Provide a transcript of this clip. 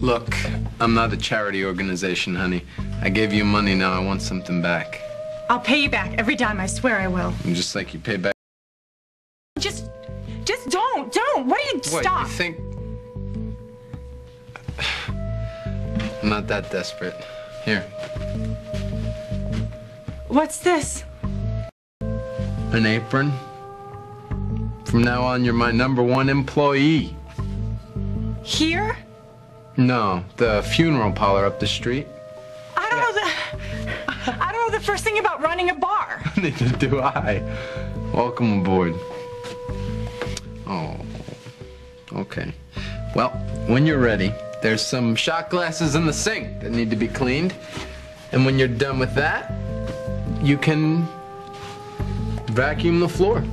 Look, I'm not a charity organization, honey. I gave you money, now I want something back. I'll pay you back every dime. I swear I will. And just like you pay back. Just, just don't, don't. What do you What, stop? you think? I'm not that desperate. Here, What's this? an apron. From now on, you're my number one employee. Here? No, the funeral parlor up the street. I don't know the. I don't know the first thing about running a bar. Neither do I. Welcome aboard. Oh, okay. Well, when you're ready, there's some shot glasses in the sink that need to be cleaned. And when you're done with that, you can vacuum the floor.